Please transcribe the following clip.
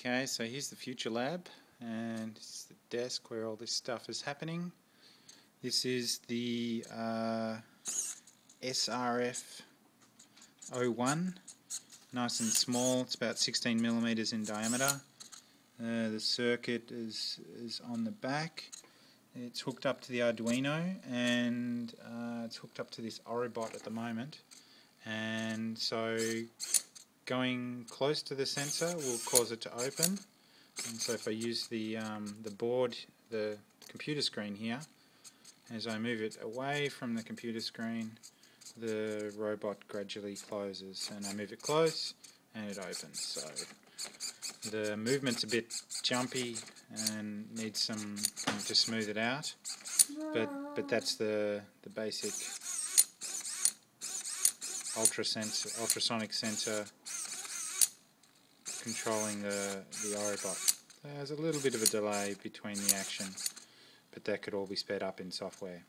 Okay, so here's the Future Lab, and this is the desk where all this stuff is happening. This is the uh, SRF 01, nice and small, it's about 16 millimeters in diameter. Uh, the circuit is, is on the back. It's hooked up to the Arduino and uh, it's hooked up to this Oribot at the moment. And so going close to the sensor will cause it to open. And so if I use the, um, the board, the computer screen here, as I move it away from the computer screen, the robot gradually closes. And I move it close, and it opens. So the movement's a bit jumpy and needs some to smooth it out. But but that's the the basic ultrasonic sensor controlling the, the Oribot. There's a little bit of a delay between the action, but that could all be sped up in software.